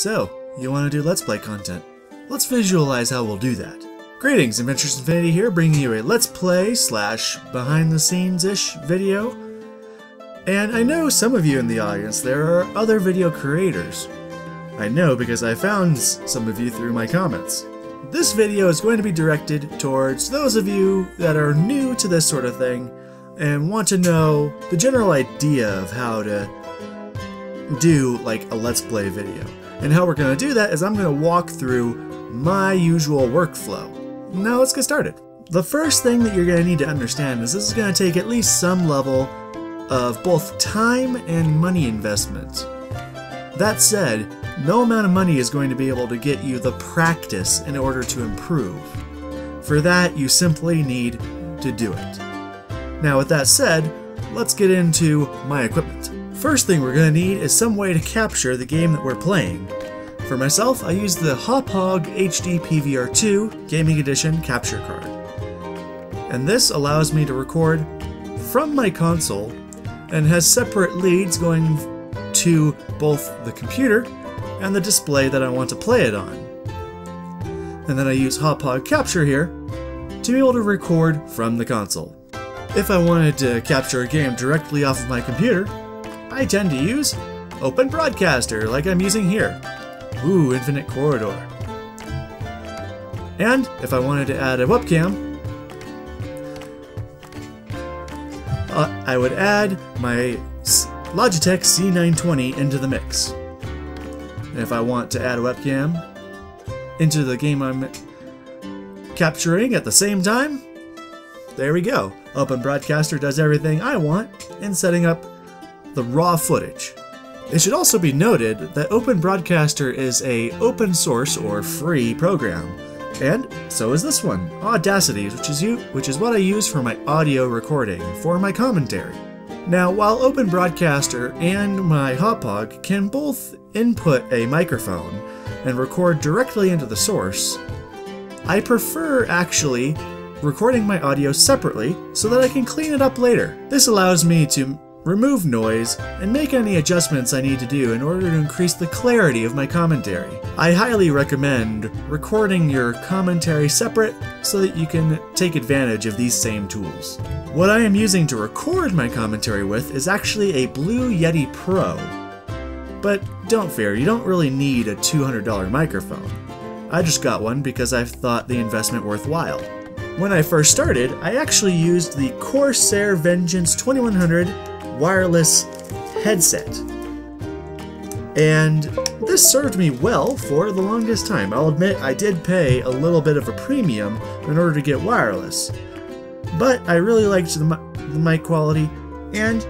So, you want to do Let's Play content. Let's visualize how we'll do that. Greetings, Adventures Infinity here, bringing you a Let's Play slash behind the scenes-ish video. And I know some of you in the audience, there are other video creators. I know because I found some of you through my comments. This video is going to be directed towards those of you that are new to this sort of thing and want to know the general idea of how to do like a Let's Play video. And how we're going to do that is I'm going to walk through my usual workflow. Now let's get started. The first thing that you're going to need to understand is this is going to take at least some level of both time and money investment. That said, no amount of money is going to be able to get you the practice in order to improve. For that, you simply need to do it. Now with that said, let's get into my equipment. First thing we're going to need is some way to capture the game that we're playing. For myself, I use the Hauppauge HD PVR2 Gaming Edition capture card. And this allows me to record from my console and has separate leads going to both the computer and the display that I want to play it on. And then I use Hauppauge Capture here to be able to record from the console. If I wanted to capture a game directly off of my computer, I tend to use Open Broadcaster like I'm using here. Ooh, Infinite Corridor. And if I wanted to add a webcam, uh, I would add my Logitech C920 into the mix. And if I want to add a webcam into the game I'm capturing at the same time, there we go. Open Broadcaster does everything I want in setting up the raw footage. It should also be noted that Open Broadcaster is a open source or free program, and so is this one, Audacity, which is you, which is what I use for my audio recording for my commentary. Now, while Open Broadcaster and my Hauppauge can both input a microphone and record directly into the source, I prefer actually recording my audio separately so that I can clean it up later. This allows me to remove noise, and make any adjustments I need to do in order to increase the clarity of my commentary. I highly recommend recording your commentary separate so that you can take advantage of these same tools. What I am using to record my commentary with is actually a Blue Yeti Pro. But don't fear, you don't really need a $200 microphone. I just got one because I thought the investment worthwhile. When I first started, I actually used the Corsair Vengeance 2100 wireless headset. And this served me well for the longest time. I'll admit I did pay a little bit of a premium in order to get wireless. But I really liked the, the mic quality, and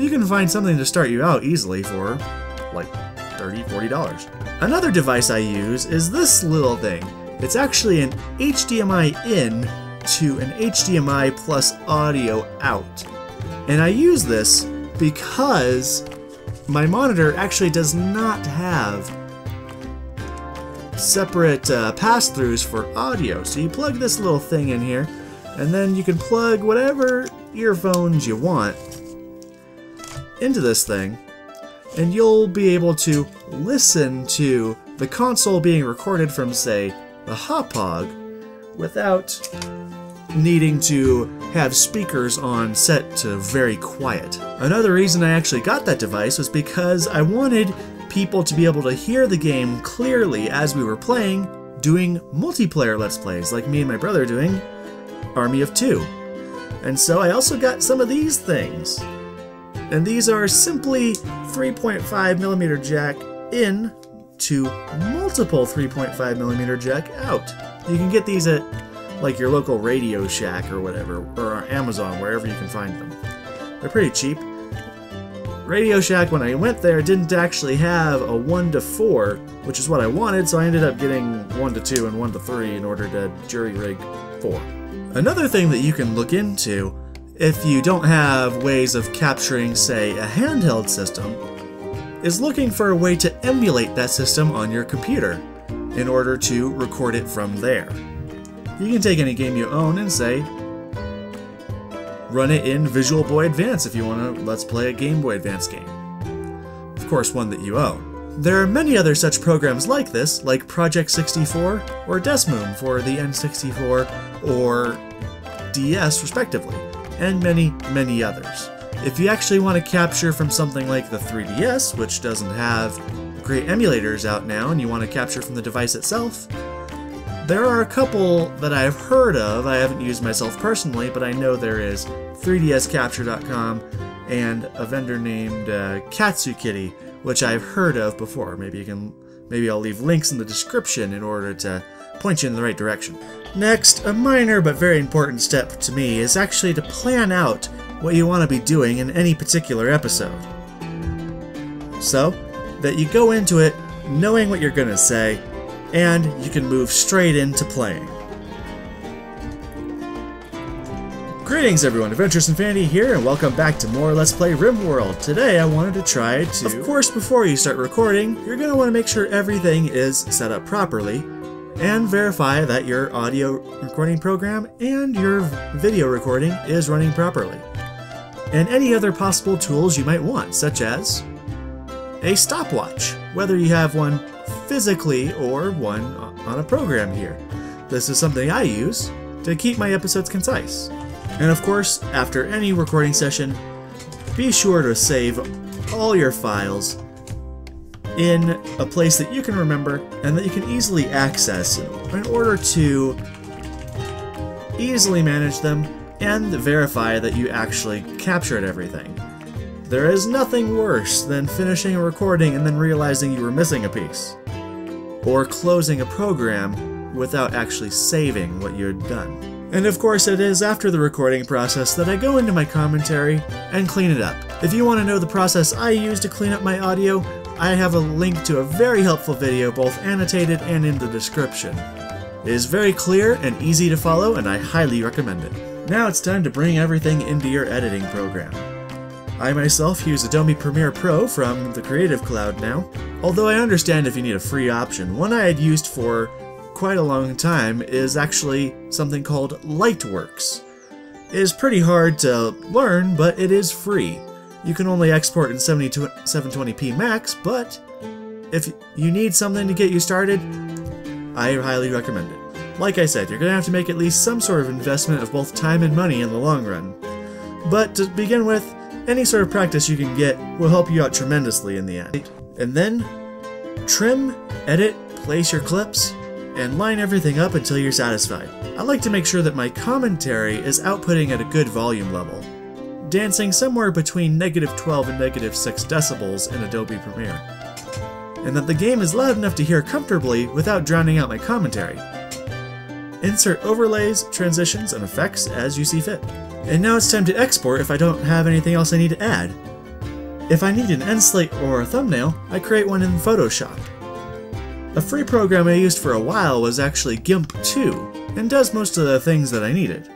you can find something to start you out easily for like $30, $40. Another device I use is this little thing. It's actually an HDMI in to an HDMI plus audio out. And I use this because my monitor actually does not have separate uh, pass-throughs for audio. So you plug this little thing in here, and then you can plug whatever earphones you want into this thing, and you'll be able to listen to the console being recorded from, say, the Hauppauge without needing to have speakers on set to very quiet. Another reason I actually got that device was because I wanted people to be able to hear the game clearly as we were playing, doing multiplayer Let's Plays, like me and my brother doing Army of Two. And so I also got some of these things. And these are simply 3.5mm jack in to multiple 3.5mm jack out. You can get these at like your local Radio Shack or whatever, or Amazon, wherever you can find them. They're pretty cheap. Radio Shack, when I went there, didn't actually have a 1 to 4, which is what I wanted, so I ended up getting 1 to 2 and 1 to 3 in order to jury rig 4. Another thing that you can look into, if you don't have ways of capturing, say, a handheld system, is looking for a way to emulate that system on your computer in order to record it from there. You can take any game you own and say, run it in Visual Boy Advance if you want to let's play a Game Boy Advance game. Of course, one that you own. There are many other such programs like this, like Project 64 or DeSmuME for the N64 or DS respectively, and many, many others. If you actually want to capture from something like the 3DS, which doesn't have great emulators out now, and you want to capture from the device itself, there are a couple that I've heard of. I haven't used myself personally, but I know there is 3dscapture.com and a vendor named uh, Katsukity, which I've heard of before. Maybe you can, maybe I'll leave links in the description in order to point you in the right direction. Next, a minor but very important step to me is actually to plan out what you want to be doing in any particular episode. So, that you go into it knowing what you're going to say, and you can move straight into playing. Greetings everyone, Adventures Infinity here, and welcome back to more Let's Play RimWorld. Today I wanted to try to... Of course, before you start recording, you're going to want to make sure everything is set up properly, and verify that your audio recording program and your video recording is running properly and any other possible tools you might want, such as a stopwatch, whether you have one physically or one on a program here. This is something I use to keep my episodes concise. And of course, after any recording session, be sure to save all your files in a place that you can remember and that you can easily access in order to easily manage them and verify that you actually captured everything. There is nothing worse than finishing a recording and then realizing you were missing a piece. Or closing a program without actually saving what you had done. And of course it is after the recording process that I go into my commentary and clean it up. If you want to know the process I use to clean up my audio, I have a link to a very helpful video both annotated and in the description. It is very clear and easy to follow and I highly recommend it. Now it's time to bring everything into your editing program. I myself use Adobe Premiere Pro from the Creative Cloud now, although I understand if you need a free option. One I had used for quite a long time is actually something called Lightworks. It is pretty hard to learn, but it is free. You can only export in 720p max, but if you need something to get you started, I highly recommend it. Like I said, you're going to have to make at least some sort of investment of both time and money in the long run. But to begin with, any sort of practice you can get will help you out tremendously in the end. And then, trim, edit, place your clips, and line everything up until you're satisfied. I like to make sure that my commentary is outputting at a good volume level, dancing somewhere between negative 12 and negative 6 decibels in Adobe Premiere, and that the game is loud enough to hear comfortably without drowning out my commentary. Insert overlays, transitions, and effects as you see fit. And now it's time to export if I don't have anything else I need to add. If I need an end slate or a thumbnail, I create one in Photoshop. A free program I used for a while was actually GIMP 2, and does most of the things that I needed.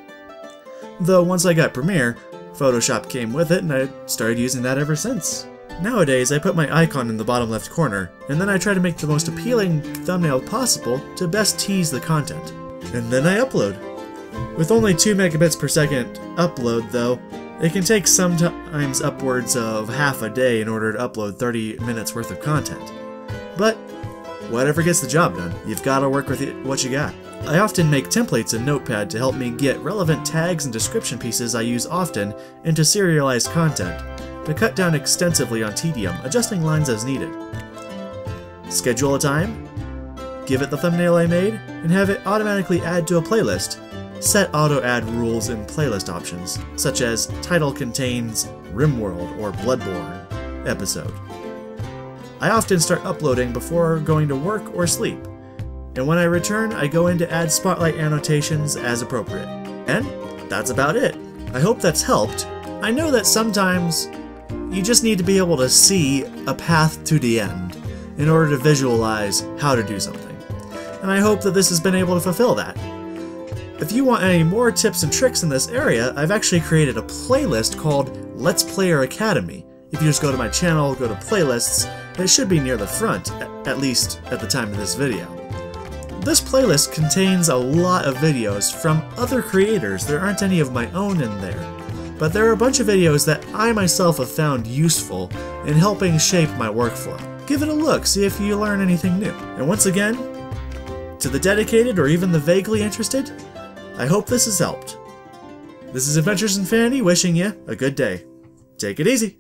Though once I got Premiere, Photoshop came with it and I started using that ever since. Nowadays, I put my icon in the bottom left corner, and then I try to make the most appealing thumbnail possible to best tease the content and then I upload. With only 2 megabits per second upload, though, it can take sometimes upwards of half a day in order to upload 30 minutes worth of content. But whatever gets the job done, you've got to work with it, what you got. I often make templates in Notepad to help me get relevant tags and description pieces I use often into serialized content, to cut down extensively on tedium, adjusting lines as needed. Schedule a time, give it the thumbnail I made, and have it automatically add to a playlist. Set auto-add rules in playlist options, such as title contains RimWorld or Bloodborne episode. I often start uploading before going to work or sleep, and when I return, I go in to add spotlight annotations as appropriate. And that's about it. I hope that's helped. I know that sometimes you just need to be able to see a path to the end in order to visualize how to do something and I hope that this has been able to fulfill that. If you want any more tips and tricks in this area, I've actually created a playlist called Let's Player Academy. If you just go to my channel, go to playlists, it should be near the front, at least at the time of this video. This playlist contains a lot of videos from other creators, there aren't any of my own in there. But there are a bunch of videos that I myself have found useful in helping shape my workflow. give it a look, see if you learn anything new. And once again, to the dedicated or even the vaguely interested, I hope this has helped. This is Adventures in Infinity wishing you a good day. Take it easy.